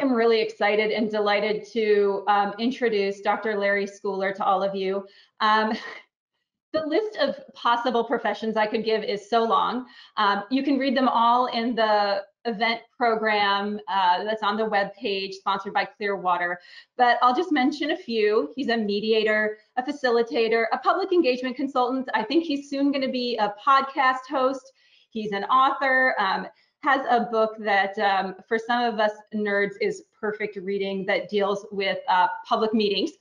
am really excited and delighted to um, introduce Dr. Larry Schooler to all of you. Um, the list of possible professions I could give is so long. Um, you can read them all in the event program uh, that's on the web page sponsored by Clearwater. But I'll just mention a few. He's a mediator, a facilitator, a public engagement consultant. I think he's soon going to be a podcast host. He's an author. Um, has a book that um, for some of us nerds is perfect reading that deals with uh, public meetings.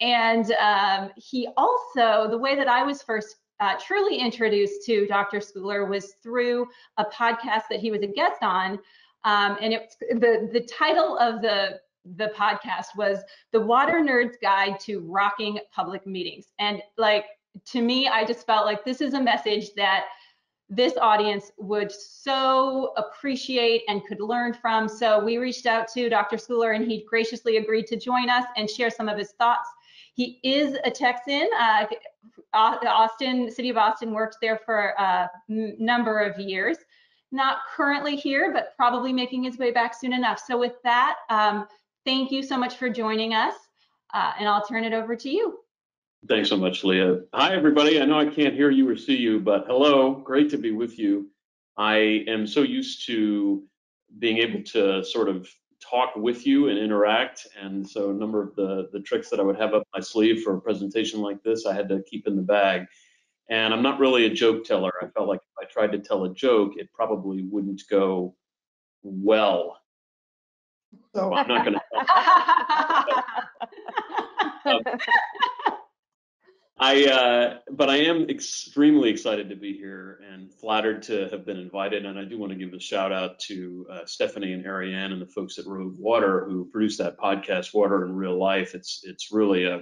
And um, he also, the way that I was first uh, truly introduced to Dr. Schooler was through a podcast that he was a guest on. Um, and it, the, the title of the, the podcast was The Water Nerd's Guide to Rocking Public Meetings. And like, to me, I just felt like this is a message that this audience would so appreciate and could learn from. So we reached out to Dr. Schooler and he graciously agreed to join us and share some of his thoughts. He is a Texan. Uh, Austin, city of Austin worked there for a number of years. Not currently here, but probably making his way back soon enough. So with that, um, thank you so much for joining us. Uh, and I'll turn it over to you. Thanks so much, Leah. Hi, everybody. I know I can't hear you or see you, but hello. Great to be with you. I am so used to being able to sort of talk with you and interact. And so a number of the, the tricks that I would have up my sleeve for a presentation like this, I had to keep in the bag. And I'm not really a joke teller. I felt like if I tried to tell a joke, it probably wouldn't go well. So I'm not going to. I, uh, but I am extremely excited to be here and flattered to have been invited. And I do want to give a shout out to uh, Stephanie and Ariane and the folks at Rogue Water who produced that podcast, Water in Real Life. It's it's really a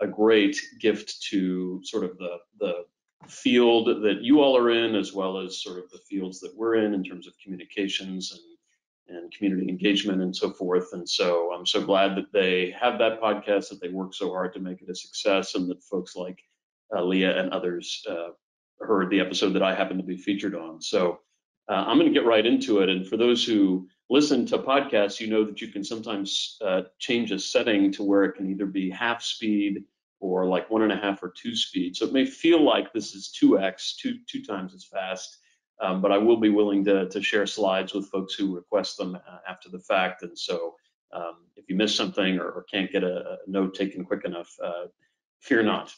a great gift to sort of the the field that you all are in, as well as sort of the fields that we're in in terms of communications and community engagement and so forth. And so I'm so glad that they have that podcast, that they work so hard to make it a success, and that folks like uh, Leah and others uh, heard the episode that I happen to be featured on. So uh, I'm going to get right into it. And for those who listen to podcasts, you know that you can sometimes uh, change a setting to where it can either be half speed or like one and a half or two speed. So it may feel like this is 2x, two, two times as fast. Um, but I will be willing to, to share slides with folks who request them uh, after the fact. And so um, if you miss something or, or can't get a, a, note taken quick enough, uh, fear not.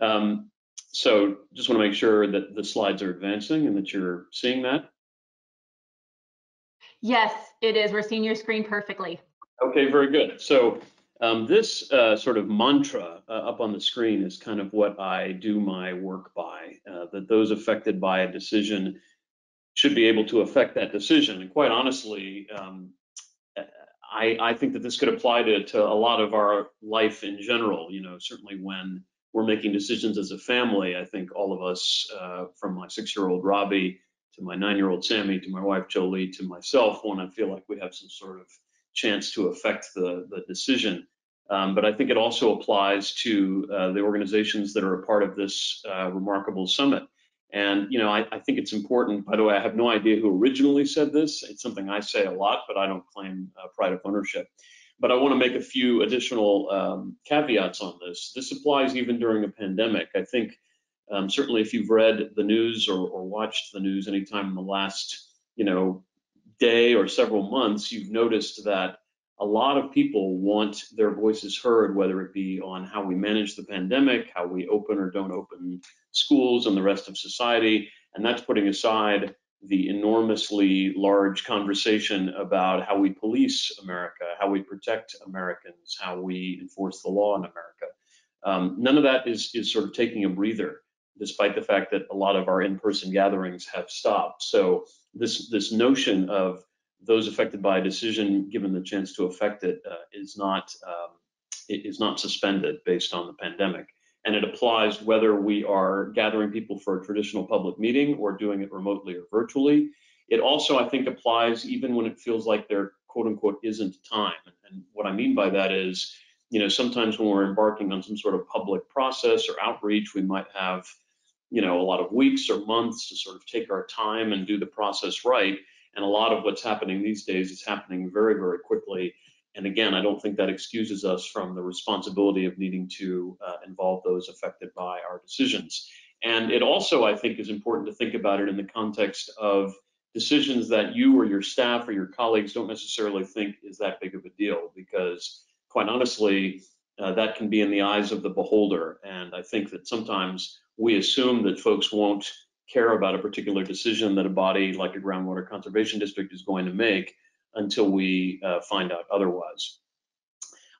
Um, so just want to make sure that the slides are advancing and that you're seeing that. Yes, it is. We're seeing your screen perfectly. Okay, very good. So um, this uh, sort of mantra uh, up on the screen is kind of what I do my work by, uh, that those affected by a decision should be able to affect that decision. And quite honestly, um, I, I, think that this could apply to, to a lot of our life in general. You know, certainly when we're making decisions as a family, I think all of us, uh, from my six-year-old Robbie to my nine-year-old Sammy to my wife Jolie to myself, want to feel like we have some sort of chance to affect the, the decision. Um, but I think it also applies to uh, the organizations that are a part of this uh, remarkable summit. And you know, I, I, think it's important. By the way, I have no idea who originally said this. It's something I say a lot, but I don't claim uh, pride of ownership. But I want to make a few additional um, caveats on this. This applies even during a pandemic. I think um, certainly if you've read the news or, or watched the news anytime in the last, you know, day or several months, you've noticed that a lot of people want their voices heard, whether it be on how we manage the pandemic, how we open or don't open schools and the rest of society. And that's putting aside the enormously large conversation about how we police America, how we protect Americans, how we enforce the law in America. Um, none of that is, is sort of taking a breather, despite the fact that a lot of our in-person gatherings have stopped. So this this notion of those affected by a decision given the chance to affect it uh, is not um, is not suspended based on the pandemic. And it applies whether we are gathering people for a traditional public meeting or doing it remotely or virtually. It also i think applies even when it feels like there quote unquote isn't time. And what i mean by that is you know sometimes when we're embarking on some sort of public process or outreach we might have you know a lot of weeks or months to sort of take our time and do the process right And a lot of what's happening these days is happening very, very quickly. And again, I don't think that excuses us from the responsibility of needing to uh, involve those affected by our decisions. And it also, I think, is important to think about it in the context of decisions that you or your staff or your colleagues don't necessarily think is that big of a deal, because quite honestly, uh, that can be in the eyes of the beholder. And I think that sometimes we assume that folks won't care about a particular decision that a body like a groundwater conservation district is going to make until we uh, find out otherwise.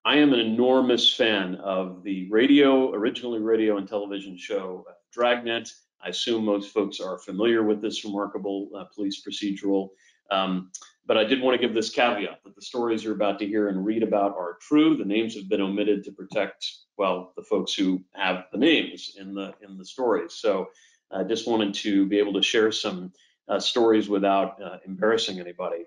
I am an enormous fan of the radio, originally radio and television show Dragnet. I assume most folks are familiar with this remarkable uh, police procedural. Um, but I did want to give this caveat that the stories you're about to hear and read about are true. The names have been omitted to protect, well, the folks who have the names in the in the stories. So I just wanted to be able to share some uh, stories without uh, embarrassing anybody.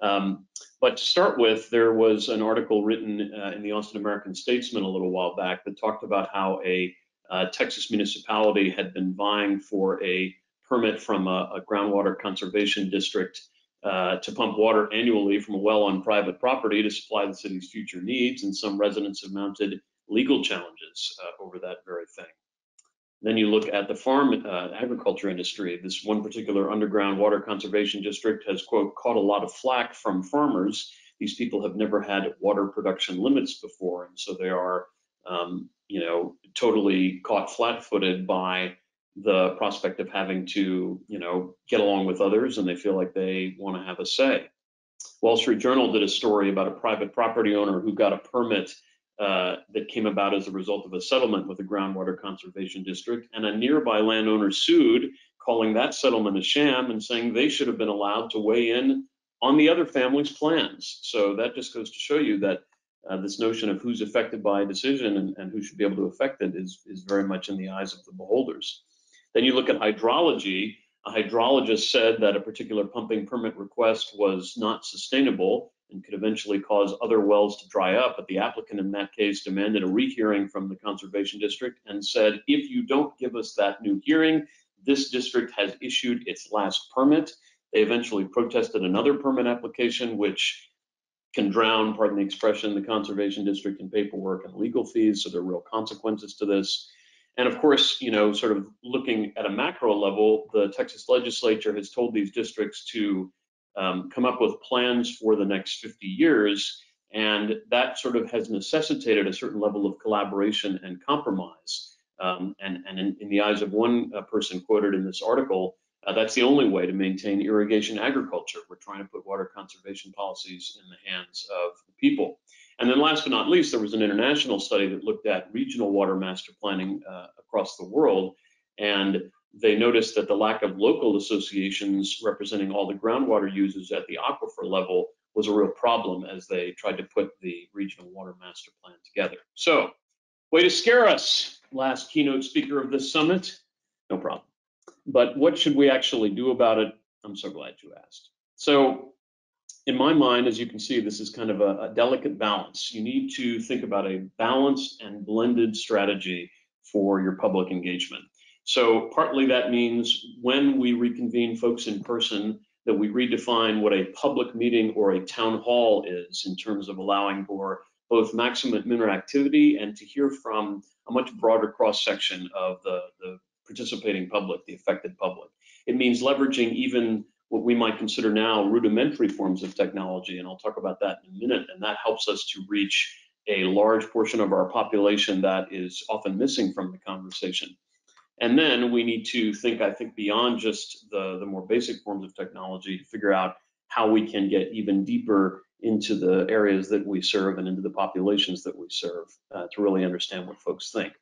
Um, but to start with, there was an article written uh, in the Austin American Statesman a little while back that talked about how a uh, Texas municipality had been vying for a permit from a, a groundwater conservation district uh, to pump water annually from a well on private property to supply the city's future needs, and some residents have mounted legal challenges uh, over that very thing. Then you look at the farm uh, agriculture industry. This one particular underground water conservation district has, quote, caught a lot of flack from farmers. These people have never had water production limits before, and so they are, um, you know, totally caught flat-footed by the prospect of having to, you know, get along with others, and they feel like they want to have a say. Wall Street Journal did a story about a private property owner who got a permit uh, that came about as a result of a settlement with the groundwater conservation district, and a nearby landowner sued, calling that settlement a sham and saying they should have been allowed to weigh in on the other family's plans. So that just goes to show you that uh, this notion of who's affected by a decision and, and who should be able to affect it is, is very much in the eyes of the beholders. Then you look at hydrology. A hydrologist said that a particular pumping permit request was not sustainable and could eventually cause other wells to dry up. But the applicant in that case demanded a rehearing from the conservation district and said, if you don't give us that new hearing, this district has issued its last permit. They eventually protested another permit application, which can drown, pardon the expression, the conservation district in paperwork and legal fees. So there are real consequences to this. And of course, you know, sort of looking at a macro level, the Texas legislature has told these districts to um, come up with plans for the next 50 years. And that sort of has necessitated a certain level of collaboration and compromise. Um, and, and in, in, the eyes of one uh, person quoted in this article, uh, that's the only way to maintain irrigation agriculture. We're trying to put water conservation policies in the hands of the people. And then last but not least, there was an international study that looked at regional water master planning uh, across the world. And they noticed that the lack of local associations representing all the groundwater users at the aquifer level was a real problem as they tried to put the regional water master plan together. So, way to scare us, last keynote speaker of this summit. No problem. But what should we actually do about it? I'm so glad you asked. So, in my mind, as you can see, this is kind of a, a delicate balance. You need to think about a balanced and blended strategy for your public engagement. So partly that means when we reconvene folks in person, that we redefine what a public meeting or a town hall is in terms of allowing for both maximum interactivity and to hear from a much broader cross section of the, the participating public, the affected public. It means leveraging even what we might consider now rudimentary forms of technology, and I'll talk about that in a minute, and that helps us to reach a large portion of our population that is often missing from the conversation. And then we need to think, I think, beyond just the, the more basic forms of technology to figure out how we can get even deeper into the areas that we serve and into the populations that we serve uh, to really understand what folks think.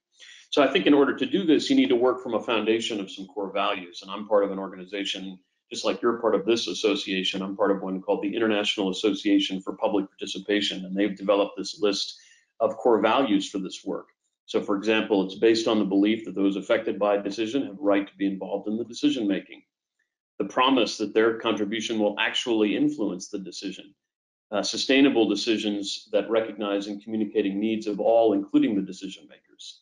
So I think in order to do this, you need to work from a foundation of some core values. And I'm part of an organization, just like you're part of this association, I'm part of one called the International Association for Public Participation. And they've developed this list of core values for this work. So for example, it's based on the belief that those affected by a decision have a right to be involved in the decision making. The promise that their contribution will actually influence the decision. Uh, sustainable decisions that recognize and communicating needs of all, including the decision makers.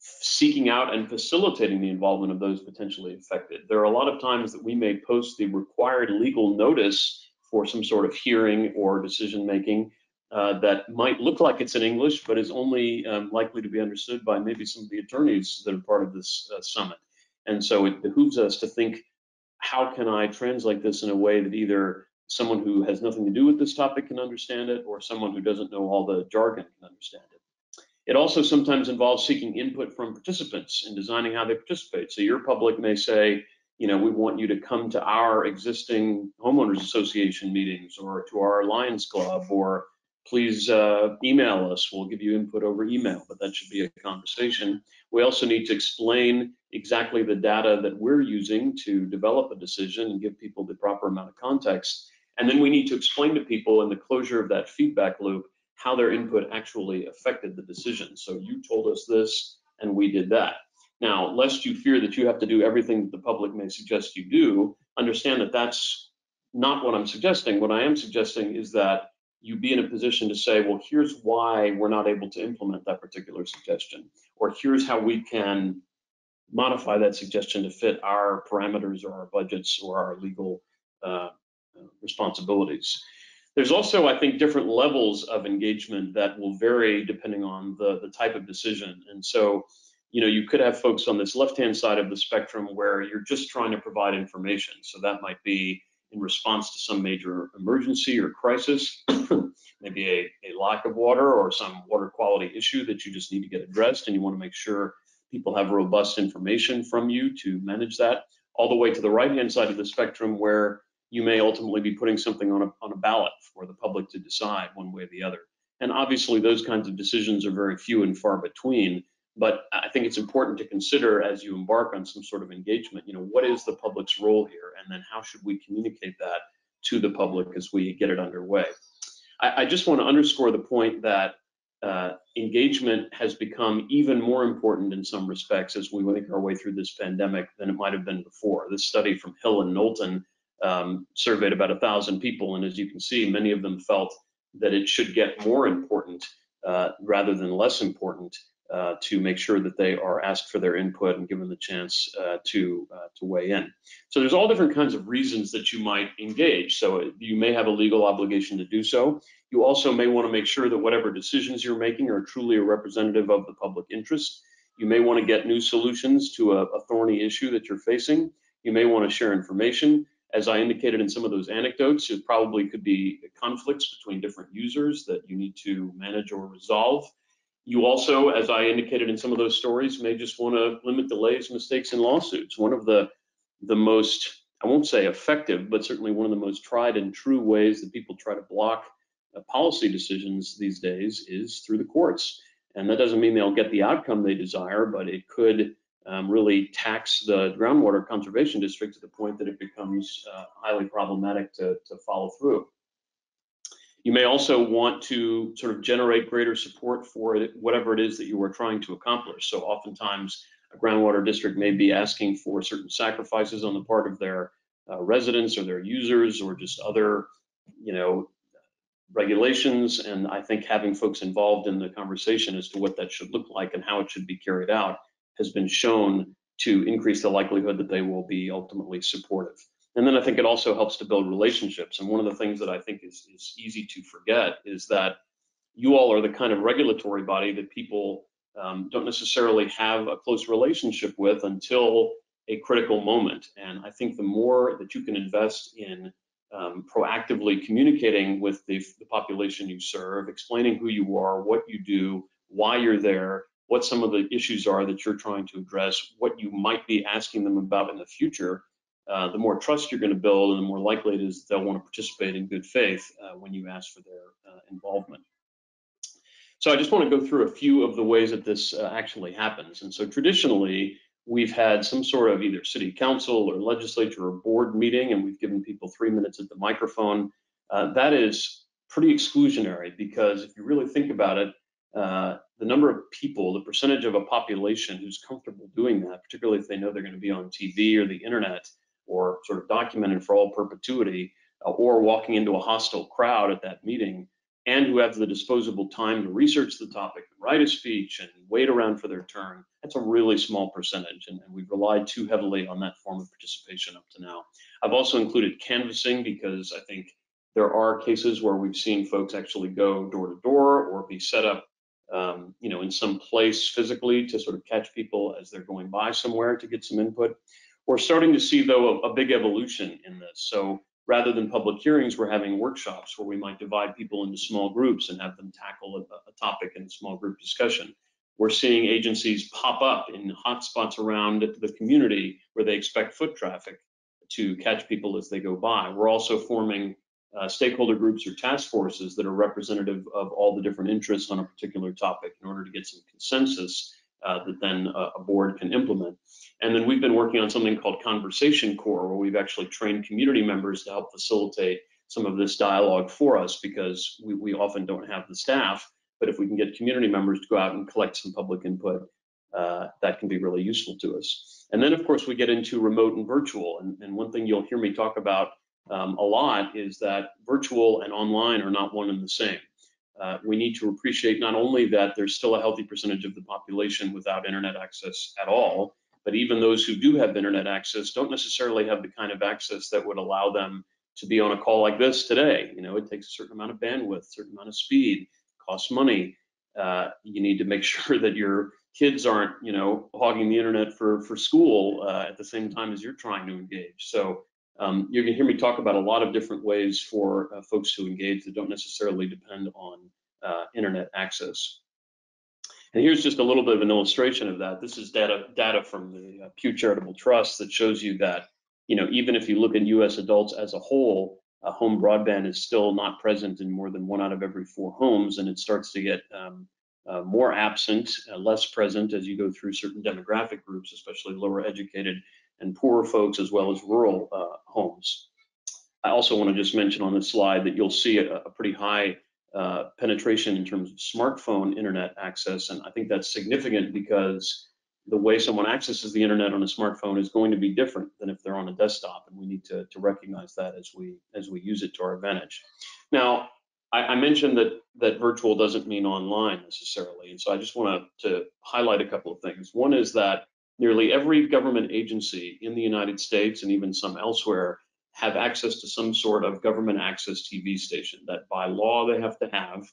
Seeking out and facilitating the involvement of those potentially affected. There are a lot of times that we may post the required legal notice for some sort of hearing or decision making uh, that might look like it's in English, but is only um, likely to be understood by maybe some of the attorneys that are part of this uh, summit. And so it behooves us to think, how can I translate this in a way that either someone who has nothing to do with this topic can understand it, or someone who doesn't know all the jargon can understand it. It also sometimes involves seeking input from participants in designing how they participate. So your public may say, you know, we want you to come to our existing homeowners association meetings or to our Lions Club or please uh, email us. We'll give you input over email, but that should be a conversation. We also need to explain exactly the data that we're using to develop a decision and give people the proper amount of context. And then we need to explain to people in the closure of that feedback loop how their input actually affected the decision. So you told us this and we did that. Now, lest you fear that you have to do everything that the public may suggest you do, understand that that's not what I'm suggesting. What I am suggesting is that you be in a position to say, well, here's why we're not able to implement that particular suggestion, or here's how we can modify that suggestion to fit our parameters or our budgets or our legal uh, responsibilities. There's also, I think, different levels of engagement that will vary depending on the, the type of decision. And so, you know, you could have folks on this left-hand side of the spectrum where you're just trying to provide information. So that might be in response to some major emergency or crisis, maybe a, a lack of water or some water quality issue that you just need to get addressed and you want to make sure people have robust information from you to manage that, all the way to the right-hand side of the spectrum where you may ultimately be putting something on a, on a ballot for the public to decide one way or the other. And obviously those kinds of decisions are very few and far between, but I think it's important to consider as you embark on some sort of engagement, you know, what is the public's role here? And then how should we communicate that to the public as we get it underway? I, I just want to underscore the point that uh, engagement has become even more important in some respects as we make our way through this pandemic than it might have been before. This study from Hill and Knowlton um, surveyed about a thousand people, and as you can see, many of them felt that it should get more important uh, rather than less important uh, to make sure that they are asked for their input and given the chance uh, to uh, to weigh in. So there's all different kinds of reasons that you might engage. So you may have a legal obligation to do so. You also may want to make sure that whatever decisions you're making are truly a representative of the public interest. You may want to get new solutions to a, a thorny issue that you're facing. You may want to share information. As I indicated in some of those anecdotes, it probably could be conflicts between different users that you need to manage or resolve. You also, as I indicated in some of those stories, may just want to limit delays, mistakes, and lawsuits. One of the the most, I won't say effective, but certainly one of the most tried and true ways that people try to block uh, policy decisions these days is through the courts. And that doesn't mean they'll get the outcome they desire, but it could um, really tax the groundwater conservation district to the point that it becomes uh, highly problematic to, to follow through. You may also want to sort of generate greater support for whatever it is that you are trying to accomplish. So oftentimes a groundwater district may be asking for certain sacrifices on the part of their uh, residents or their users or just other, you know, regulations. And I think having folks involved in the conversation as to what that should look like and how it should be carried out has been shown to increase the likelihood that they will be ultimately supportive. And then I think it also helps to build relationships. And one of the things that I think is, is easy to forget is that you all are the kind of regulatory body that people um, don't necessarily have a close relationship with until a critical moment. And I think the more that you can invest in um, proactively communicating with the, the population you serve, explaining who you are, what you do, why you're there, what some of the issues are that you're trying to address, what you might be asking them about in the future, uh, the more trust you're going to build and the more likely it is they'll want to participate in good faith uh, when you ask for their uh, involvement. So I just want to go through a few of the ways that this uh, actually happens. And so traditionally, we've had some sort of either city council or legislature or board meeting, and we've given people three minutes at the microphone. Uh, that is pretty exclusionary because if you really think about it, uh, the number of people, the percentage of a population who's comfortable doing that, particularly if they know they're going to be on TV or the internet, or sort of documented for all perpetuity, uh, or walking into a hostile crowd at that meeting, and who have the disposable time to research the topic write a speech and wait around for their turn, that's a really small percentage. And, and we've relied too heavily on that form of participation up to now. I've also included canvassing because I think There are cases where we've seen folks actually go door to door or be set up, um, you know, in some place physically to sort of catch people as they're going by somewhere to get some input. We're starting to see though a, a big evolution in this. So rather than public hearings, we're having workshops where we might divide people into small groups and have them tackle a, a topic in a small group discussion. We're seeing agencies pop up in hotspots around the community where they expect foot traffic to catch people as they go by. We're also forming uh, stakeholder groups or task forces that are representative of all the different interests on a particular topic in order to get some consensus uh, that then a, a, board can implement. And then we've been working on something called Conversation Corps, where we've actually trained community members to help facilitate some of this dialogue for us because we, we often don't have the staff. But if we can get community members to go out and collect some public input, uh, that can be really useful to us. And then, of course, we get into remote and virtual. And, and one thing you'll hear me talk about um, a lot is that virtual and online are not one and the same. Uh, we need to appreciate not only that there's still a healthy percentage of the population without internet access at all, but even those who do have internet access don't necessarily have the kind of access that would allow them to be on a call like this today. You know, it takes a certain amount of bandwidth, certain amount of speed, costs money. Uh, you need to make sure that your kids aren't, you know, hogging the internet for for school uh, at the same time as you're trying to engage. So um, you're going to hear me talk about a lot of different ways for uh, folks to engage that don't necessarily depend on uh, internet access. And here's just a little bit of an illustration of that. This is data data from the uh, Pew Charitable Trust that shows you that, you know, even if you look at U.S. adults as a whole, home broadband is still not present in more than one out of every four homes, and it starts to get um, uh, more absent, uh, less present as you go through certain demographic groups, especially lower educated and poorer folks as well as rural uh, homes. I also want to just mention on this slide that you'll see a, a pretty high uh, penetration in terms of smartphone internet access. And I think that's significant because the way someone accesses the internet on a smartphone is going to be different than if they're on a desktop. And we need to, to recognize that as we as we use it to our advantage. Now, I, I mentioned that that virtual doesn't mean online necessarily. And so I just want to, to highlight a couple of things. One is that nearly every government agency in the United States and even some elsewhere have access to some sort of government access TV station that by law they have to have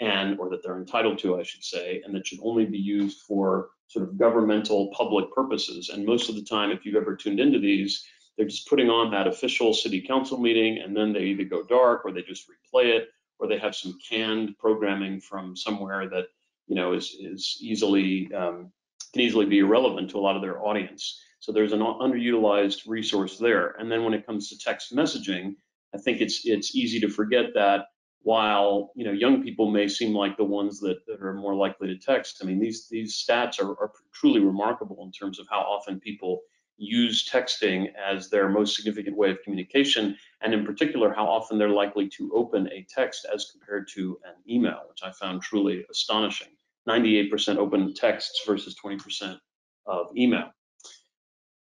and or that they're entitled to I should say and that should only be used for sort of governmental public purposes. And most of the time if you've ever tuned into these they're just putting on that official city council meeting and then they either go dark or they just replay it or they have some canned programming from somewhere that you know is is easily um, can easily be irrelevant to a lot of their audience. So there's an underutilized resource there. And then when it comes to text messaging, I think it's it's easy to forget that while you know young people may seem like the ones that, that are more likely to text, I mean these these stats are, are truly remarkable in terms of how often people use texting as their most significant way of communication, and in particular how often they're likely to open a text as compared to an email, which I found truly astonishing. 98% open texts versus 20% of email.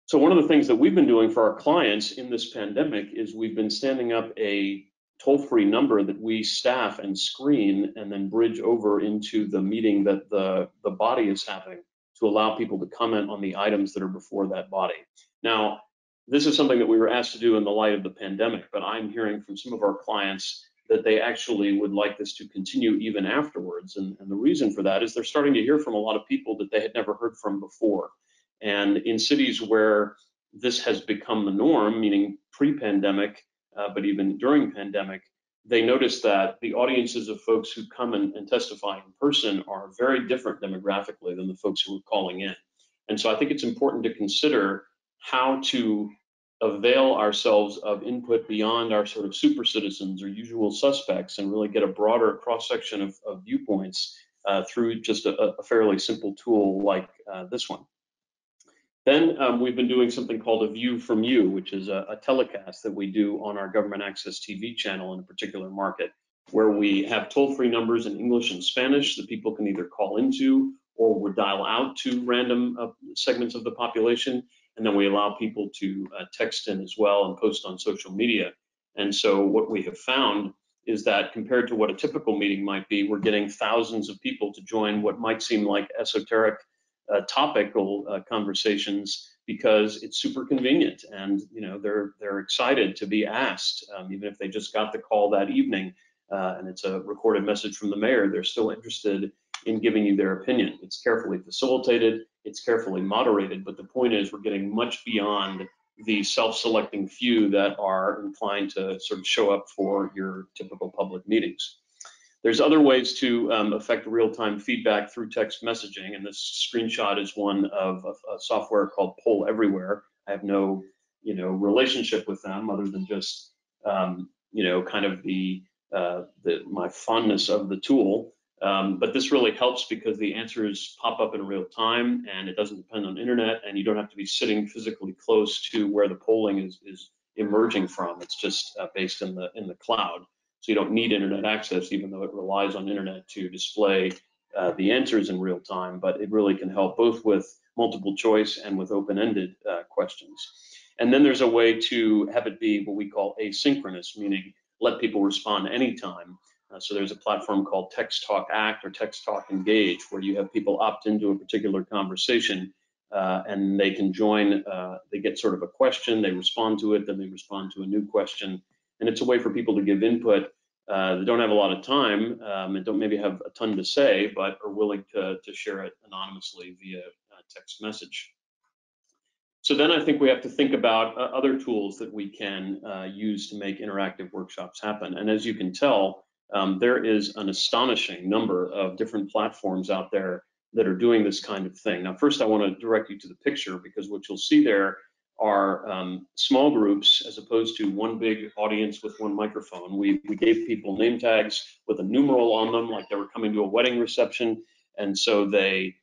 So one of the things that we've been doing for our clients in this pandemic is we've been standing up a toll-free number that we staff and screen and then bridge over into the meeting that the, the body is having to allow people to comment on the items that are before that body. Now, this is something that we were asked to do in the light of the pandemic, but I'm hearing from some of our clients that they actually would like this to continue even afterwards. And, and, the reason for that is they're starting to hear from a lot of people that they had never heard from before. And in cities where this has become the norm, meaning pre-pandemic, uh, but even during pandemic, they notice that the audiences of folks who come and, and testify in person are very different demographically than the folks who are calling in. And so I think it's important to consider how to avail ourselves of input beyond our sort of super citizens or usual suspects and really get a broader cross section of, of viewpoints uh, through just a, a, fairly simple tool like uh, this one. Then um, we've been doing something called a view from you, which is a, a, telecast that we do on our government access TV channel in a particular market, where we have toll-free numbers in English and Spanish that people can either call into or would dial out to random uh, segments of the population and then we allow people to uh, text in as well and post on social media. And so what we have found is that compared to what a typical meeting might be, we're getting thousands of people to join what might seem like esoteric uh, topical uh, conversations because it's super convenient and you know they're they're excited to be asked um, even if they just got the call that evening uh, and it's a recorded message from the mayor they're still interested in giving you their opinion it's carefully facilitated it's carefully moderated but the point is we're getting much beyond the self-selecting few that are inclined to sort of show up for your typical public meetings there's other ways to um, affect real-time feedback through text messaging, and this screenshot is one of a, a, software called Poll Everywhere. I have no, you know, relationship with them other than just, um, you know, kind of the, uh, the my fondness of the tool. Um, but this really helps because the answers pop up in real time, and it doesn't depend on internet, and you don't have to be sitting physically close to where the polling is is emerging from. It's just uh, based in the in the cloud. So you don't need internet access, even though it relies on internet to display uh, the answers in real time, but it really can help both with multiple choice and with open-ended uh, questions. And then there's a way to have it be what we call asynchronous, meaning let people respond anytime. Uh, so there's a platform called Text Talk Act or Text Talk Engage, where you have people opt into a particular conversation uh, and they can join, uh, they get sort of a question, they respond to it, then they respond to a new question, and it's a way for people to give input uh, that don't have a lot of time um, and don't maybe have a ton to say, but are willing to, to share it anonymously via uh, text message. So then I think we have to think about uh, other tools that we can use to make interactive workshops happen. And as you can tell, um, there is an astonishing number of different platforms out there that are doing this kind of thing. Now, first I want to direct you to the picture because what you'll see there are um, small groups as opposed to one big audience with one microphone. We, we gave people name tags with a numeral on them, like they were coming to a wedding reception. And so they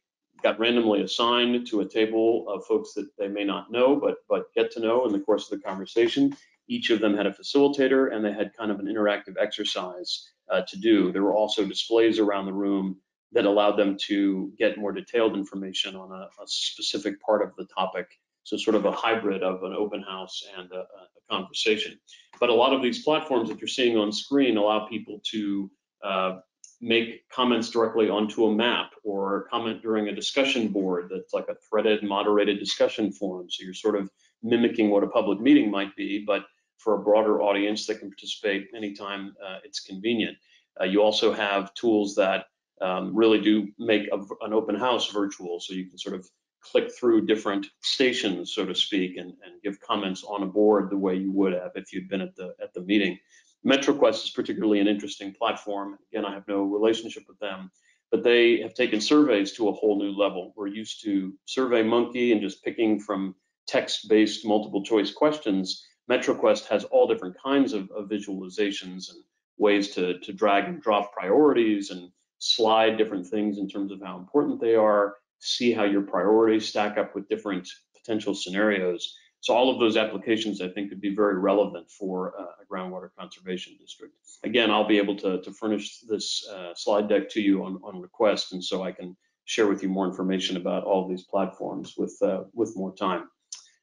got randomly assigned to a table of folks that they may not know, but, but get to know in the course of the conversation. Each of them had a facilitator and they had kind of an interactive exercise uh, to do. There were also displays around the room that allowed them to get more detailed information on a, a specific part of the topic so sort of a hybrid of an open house and a, a conversation. But a lot of these platforms that you're seeing on screen allow people to uh, make comments directly onto a map or comment during a discussion board that's like a threaded moderated discussion forum. So you're sort of mimicking what a public meeting might be, but for a broader audience that can participate anytime uh, it's convenient. Uh, you also have tools that um, really do make a, an open house virtual, so you can sort of click through different stations, so to speak, and, and give comments on a board the way you would have if you'd been at the at the meeting. MetroQuest is particularly an interesting platform. Again, I have no relationship with them, but they have taken surveys to a whole new level. We're used to SurveyMonkey and just picking from text-based multiple choice questions. MetroQuest has all different kinds of, of visualizations and ways to, to drag and drop priorities and slide different things in terms of how important they are see how your priorities stack up with different potential scenarios. So all of those applications, I think, could be very relevant for a groundwater conservation district. Again, I'll be able to, to furnish this uh, slide deck to you on, on request, and so I can share with you more information about all these platforms with, uh, with more time.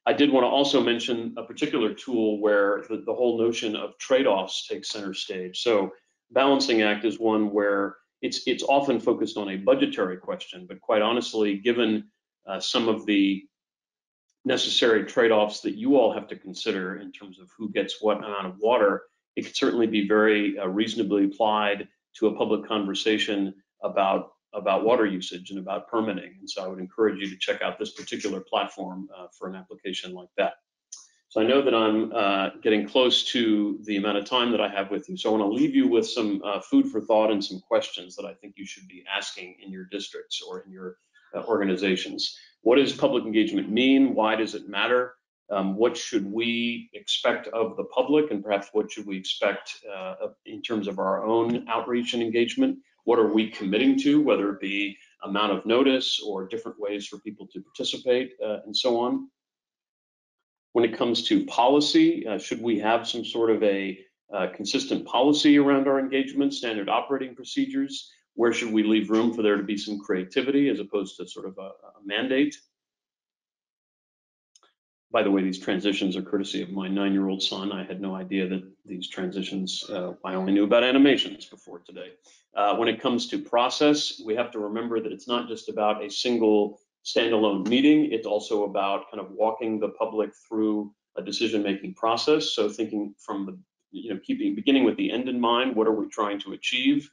I did want to also mention a particular tool where the, the whole notion of trade-offs takes center stage. So Balancing Act is one where it's it's often focused on a budgetary question, but quite honestly, given uh, some of the necessary trade-offs that you all have to consider in terms of who gets what amount of water, it could certainly be very uh, reasonably applied to a public conversation about about water usage and about permitting. And so I would encourage you to check out this particular platform uh, for an application like that. So I know that I'm uh, getting close to the amount of time that I have with you. So I want to leave you with some uh, food for thought and some questions that I think you should be asking in your districts or in your uh, organizations. What does public engagement mean? Why does it matter? Um, what should we expect of the public and perhaps what should we expect uh, in terms of our own outreach and engagement? What are we committing to, whether it be amount of notice or different ways for people to participate uh, and so on? When it comes to policy, uh, should we have some sort of a uh, consistent policy around our engagement, standard operating procedures? Where should we leave room for there to be some creativity as opposed to sort of a, a mandate? By the way, these transitions are courtesy of my nine-year-old son. I had no idea that these transitions, uh, I only knew about animations before today. Uh, when it comes to process, we have to remember that it's not just about a single standalone meeting. It's also about kind of walking the public through a decision-making process. So thinking from the, you know, keeping beginning with the end in mind. What are we trying to achieve?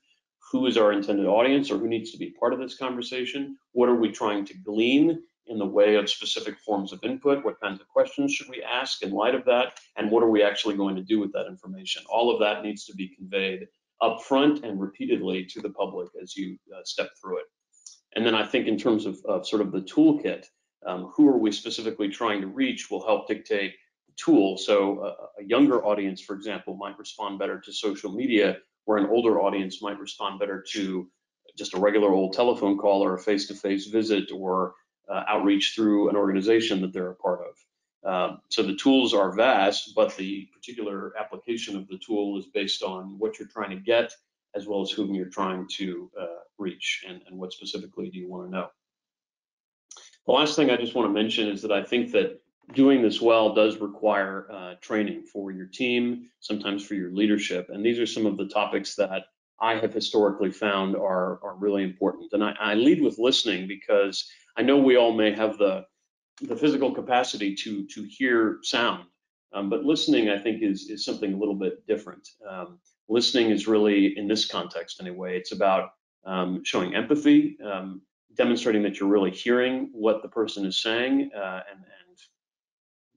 Who is our intended audience, or who needs to be part of this conversation? What are we trying to glean in the way of specific forms of input? What kinds of questions should we ask in light of that? And what are we actually going to do with that information? All of that needs to be conveyed upfront and repeatedly to the public as you uh, step through it. And then I think in terms of, of sort of the toolkit, um, who are we specifically trying to reach will help dictate the tool. So uh, a younger audience, for example, might respond better to social media, where an older audience might respond better to just a regular old telephone call or a face-to-face -face visit or uh, outreach through an organization that they're a part of. Um, so the tools are vast, but the particular application of the tool is based on what you're trying to get, as well as whom you're trying to uh, reach, and, and what specifically do you want to know. The last thing I just want to mention is that I think that doing this well does require uh, training for your team, sometimes for your leadership, and these are some of the topics that I have historically found are, are really important. And I, I lead with listening because I know we all may have the the physical capacity to to hear sound, um, but listening I think is is something a little bit different. Um, listening is really in this context anyway. It's about um, showing empathy, um, demonstrating that you're really hearing what the person is saying uh, and, and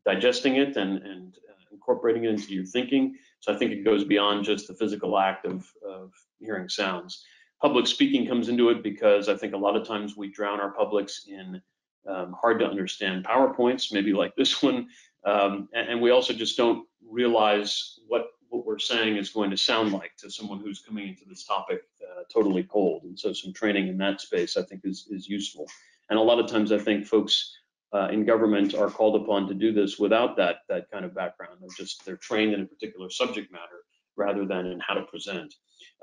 digesting it and, and uh, incorporating it into your thinking. So I think it goes beyond just the physical act of, of hearing sounds. Public speaking comes into it because I think a lot of times we drown our publics in um, hard to understand PowerPoints, maybe like this one. Um, and, and, we also just don't realize what, what we're saying is going to sound like to someone who's coming into this topic uh, totally cold. And so some training in that space I think is, is useful. And a lot of times I think folks uh, in government are called upon to do this without that, that kind of background. They're just, they're trained in a particular subject matter rather than in how to present.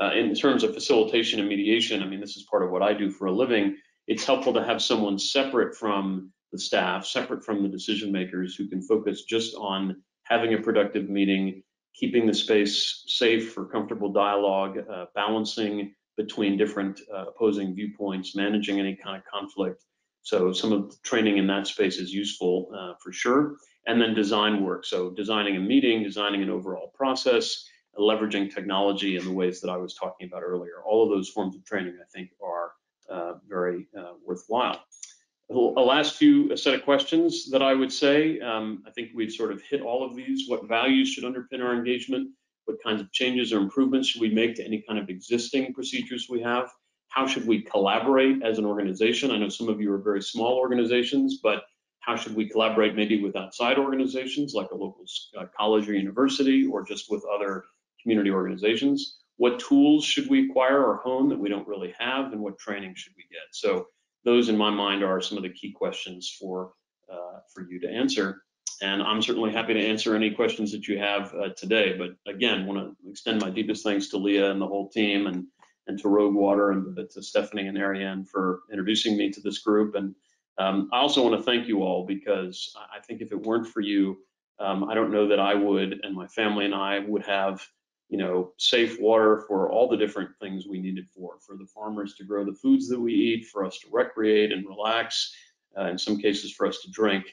Uh, in terms of facilitation and mediation, I mean, this is part of what I do for a living it's helpful to have someone separate from the staff, separate from the decision makers who can focus just on having a productive meeting, keeping the space safe for comfortable dialogue, uh, balancing between different uh, opposing viewpoints, managing any kind of conflict. So some of the training in that space is useful uh, for sure. And then design work. So designing a meeting, designing an overall process, leveraging technology in the ways that I was talking about earlier. All of those forms of training, I think, are uh, very uh, worthwhile. A last few set of questions that I would say, um, I think we've sort of hit all of these. What values should underpin our engagement? What kinds of changes or improvements should we make to any kind of existing procedures we have? How should we collaborate as an organization? I know some of you are very small organizations, but how should we collaborate maybe with outside organizations like a local uh, college or university or just with other community organizations? what tools should we acquire or hone that we don't really have, and what training should we get? So those, in my mind, are some of the key questions for uh, for you to answer. And I'm certainly happy to answer any questions that you have uh, today. But again, want to extend my deepest thanks to Leah and the whole team, and and to Rogue Water and to Stephanie and Ariane for introducing me to this group. And um, I also want to thank you all because I think if it weren't for you, um, I don't know that I would and my family and I would have you know, safe water for all the different things we needed for, for the farmers to grow the foods that we eat, for us to recreate and relax, uh, in some cases for us to drink.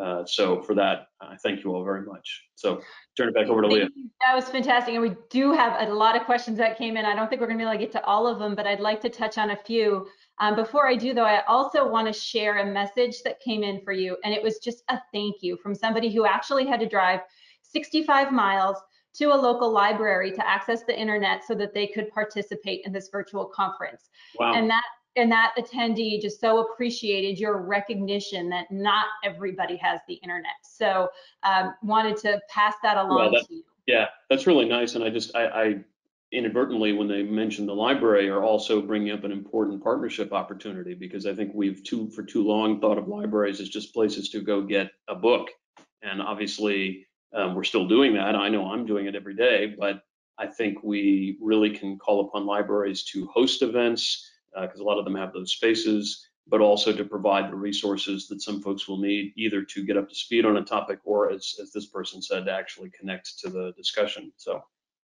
Uh, so for that, I thank you all very much. So turn it back over to Leah. That was fantastic. And we do have a lot of questions that came in. I don't think we're gonna be able to get to all of them, but I'd like to touch on a few. Um, before I do though, I also wanna share a message that came in for you. And it was just a thank you from somebody who actually had to drive 65 miles to a local library to access the internet so that they could participate in this virtual conference. Wow. And that and that attendee just so appreciated your recognition that not everybody has the internet. So um, wanted to pass that along well, that, to you. Yeah, that's really nice. And I just I, I inadvertently when they mentioned the library are also bringing up an important partnership opportunity because I think we've too for too long thought of libraries as just places to go get a book. And obviously um, we're still doing that. I know I'm doing it every day, but I think we really can call upon libraries to host events because uh, a lot of them have those spaces, but also to provide the resources that some folks will need either to get up to speed on a topic or, as, as this person said, to actually connect to the discussion. So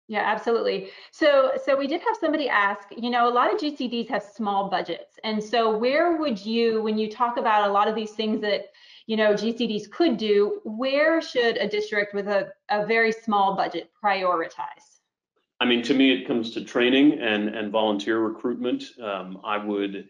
Yeah, absolutely. So, so we did have somebody ask, you know, a lot of GCDs have small budgets. And so where would you, when you talk about a lot of these things that, you know, GCDs could do, where should a district with a, a very small budget prioritize? I mean, to me, it comes to training and, and volunteer recruitment. Um, I would,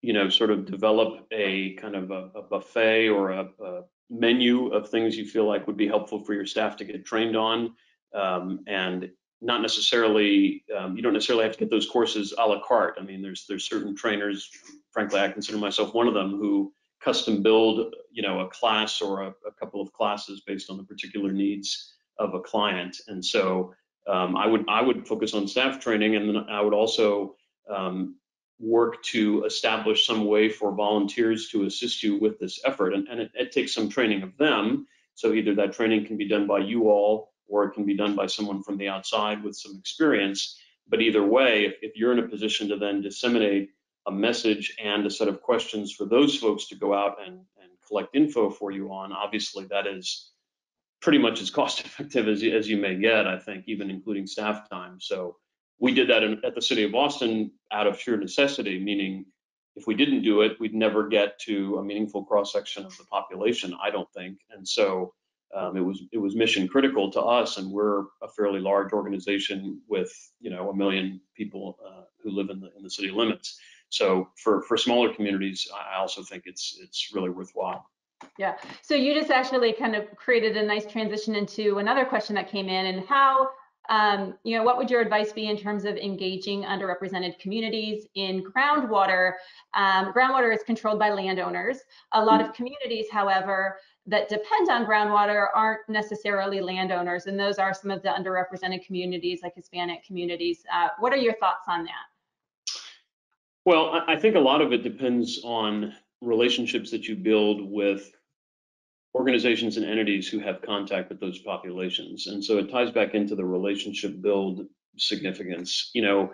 you know, sort of develop a kind of a, a buffet or a, a, menu of things you feel like would be helpful for your staff to get trained on. Um, and not necessarily um, you don't necessarily have to get those courses a la carte. I mean, there's there's certain trainers, frankly, I consider myself one of them who custom build you know a class or a, a couple of classes based on the particular needs of a client. And so um, I would I would focus on staff training, and then I would also um, work to establish some way for volunteers to assist you with this effort. And, and it, it takes some training of them. So either that training can be done by you all or it can be done by someone from the outside with some experience. But either way, if, if you're in a position to then disseminate a message and a set of questions for those folks to go out and, and collect info for you on, obviously that is pretty much as cost effective as, as you may get, I think, even including staff time. So we did that in, at the city of Austin out of sheer necessity, meaning if we didn't do it, we'd never get to a meaningful cross section of the population, I don't think. And so um, it was it was mission critical to us, and we're a fairly large organization with you know a million people uh, who live in the in the city limits. So for for smaller communities, I also think it's it's really worthwhile. Yeah. So you just actually kind of created a nice transition into another question that came in, and how um, you know, what would your advice be in terms of engaging underrepresented communities in groundwater? Um, groundwater is controlled by landowners. A lot of communities, however, that depend on groundwater aren't necessarily landowners, and those are some of the underrepresented communities, like Hispanic communities. Uh, what are your thoughts on that? Well, I think a lot of it depends on relationships that you build with organizations and entities who have contact with those populations. And so it ties back into the relationship build significance. You know,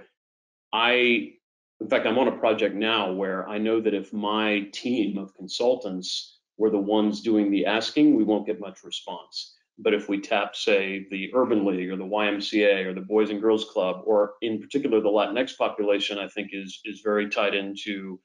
I, in fact, I'm on a project now where I know that if my team of consultants we're the ones doing the asking, we won't get much response. But if we tap, say, the Urban League or the YMCA or the Boys and Girls Club, or in particular the Latinx population, I think is is very tied into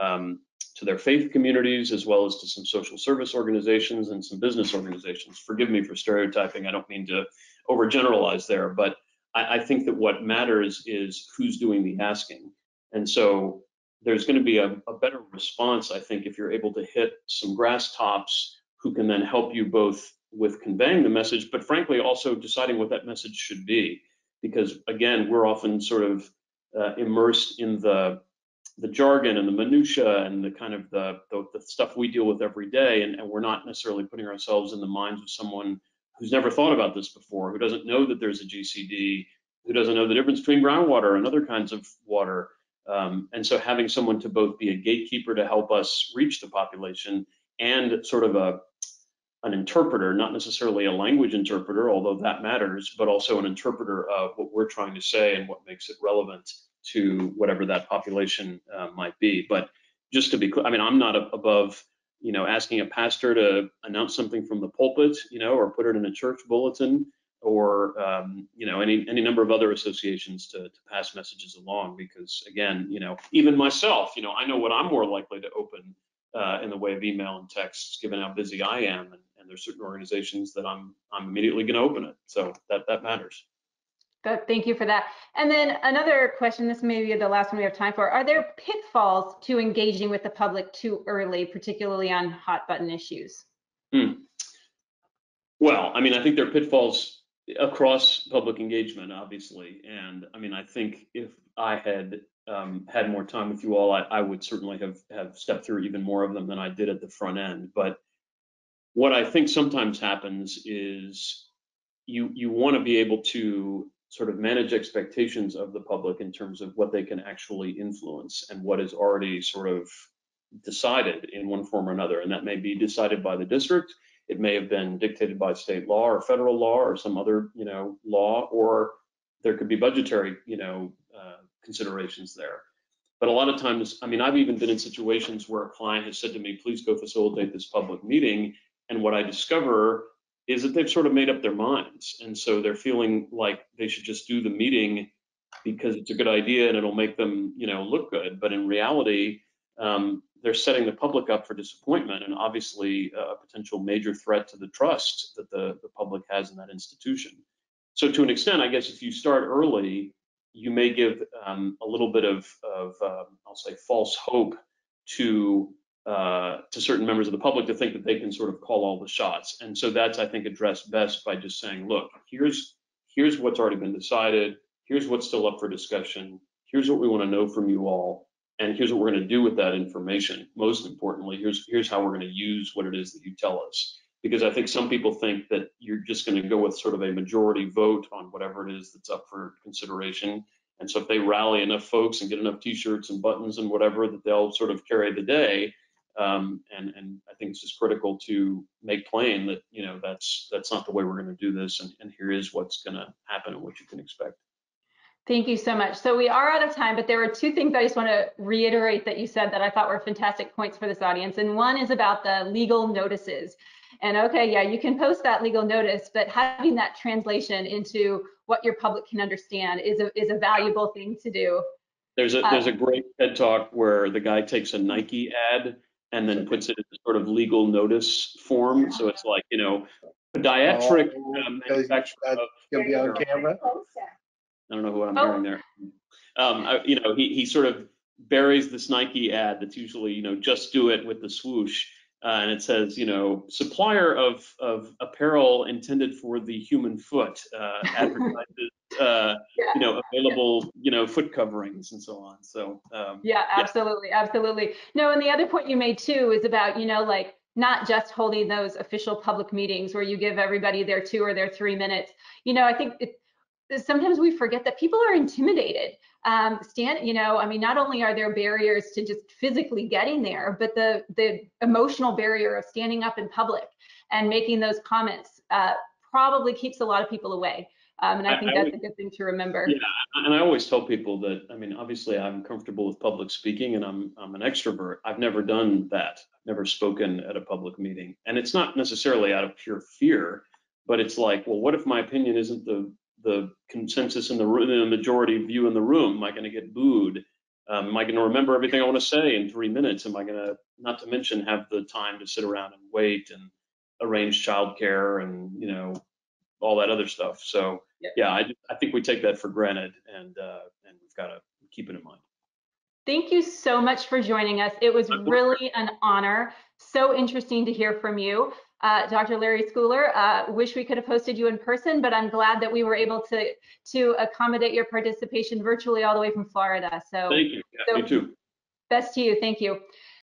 um, to their faith communities as well as to some social service organizations and some business organizations. Forgive me for stereotyping. I don't mean to overgeneralize there, but I, I think that what matters is who's doing the asking. And so there's going to be a, a, better response, I think, if you're able to hit some grass tops who can then help you both with conveying the message, but frankly, also deciding what that message should be. Because again, we're often sort of uh, immersed in the the jargon and the minutia and the kind of the, the, the stuff we deal with every day, and, and we're not necessarily putting ourselves in the minds of someone who's never thought about this before, who doesn't know that there's a GCD, who doesn't know the difference between groundwater and other kinds of water. Um, and so having someone to both be a gatekeeper to help us reach the population and sort of a an interpreter, not necessarily a language interpreter, although that matters, but also an interpreter of what we're trying to say and what makes it relevant to whatever that population uh, might be. But just to be clear, I mean, I'm not above, you know, asking a pastor to announce something from the pulpit, you know, or put it in a church bulletin or um, you know any any number of other associations to, to pass messages along because again you know even myself you know I know what I'm more likely to open uh, in the way of email and texts given how busy I am and, there's certain organizations that I'm I'm immediately going to open it so that that matters. Good, thank you for that. And then another question, this may be the last one we have time for. Are there pitfalls to engaging with the public too early, particularly on hot button issues? Hmm. Well, I mean, I think there are pitfalls across public engagement, obviously. And I mean, I think if I had um, had more time with you all, I, I, would certainly have have stepped through even more of them than I did at the front end. But what I think sometimes happens is you you want to be able to sort of manage expectations of the public in terms of what they can actually influence and what is already sort of decided in one form or another. And that may be decided by the district it may have been dictated by state law or federal law or some other, you know, law, or there could be budgetary, you know, uh, considerations there. But a lot of times, I mean, I've even been in situations where a client has said to me, please go facilitate this public meeting. And what I discover is that they've sort of made up their minds. And so they're feeling like they should just do the meeting because it's a good idea and it'll make them, you know, look good. But in reality, um, they're setting the public up for disappointment and obviously a potential major threat to the trust that the, the public has in that institution. So to an extent, I guess if you start early, you may give um, a little bit of, of um, I'll say, false hope to uh, to certain members of the public to think that they can sort of call all the shots. And so that's, I think, addressed best by just saying, look, here's here's what's already been decided. Here's what's still up for discussion. Here's what we want to know from you all. And here's what we're going to do with that information. Most importantly, here's here's how we're going to use what it is that you tell us. Because I think some people think that you're just going to go with sort of a majority vote on whatever it is that's up for consideration. And so if they rally enough folks and get enough T-shirts and buttons and whatever, that they'll sort of carry the day. Um, and and I think it's just critical to make plain that you know that's that's not the way we're going to do this, and, and here is what's going to happen and what you can expect. Thank you so much. So we are out of time, but there were two things I just want to reiterate that you said that I thought were fantastic points for this audience. And one is about the legal notices. And okay, yeah, you can post that legal notice, but having that translation into what your public can understand is a is a valuable thing to do. There's a there's a great TED talk where the guy takes a Nike ad and then puts it in a sort of legal notice form. So it's like, you know, podiatric Oh, uh, because manufacturer that- of, You'll be on camera. I don't know what I'm Oh. hearing there. Um, I, you know, he, he sort of buries this Nike ad that's usually, you know, just do it with the swoosh. Uh, and it says, you know, supplier of, of apparel intended for the human foot, uh, advertises, uh, Yeah. you know, available, you know, foot coverings and so on. So, um, Yeah, absolutely, absolutely. No, and the other point you made too is about, you know, like not just holding those official public meetings where you give everybody their two or their three minutes. You know, I think it, sometimes we forget that people are intimidated. Um, stand, you know, I mean, not only are there barriers to just physically getting there, but the the emotional barrier of standing up in public and making those comments uh, probably keeps a lot of people away. Um, and I think I that's would- a good thing to remember. Yeah, and I always tell people that, I mean, obviously I'm comfortable with public speaking and I'm, I'm an extrovert. I've never done that. I've never spoken at a public meeting. And it's not necessarily out of pure fear, but it's like, well, what if my opinion isn't the, the consensus in the room, the majority view in the room? Am I going to get booed? Um, am I going to remember everything I want to say in three minutes? Am I going to, not to mention, have the time to sit around and wait and arrange childcare and, you know, all that other stuff. So, Yep. yeah, I, I think we take that for granted and, uh, and we've got to keep it in mind. Thank you so much for joining us. It was really an honor. So interesting to hear from you. Uh, Dr. Larry Schooler, uh, wish we could have hosted you in person, but I'm glad that we were able to, to accommodate your participation virtually all the way from Florida. So Thank you. Yeah, so- you too. best to you. Thank you.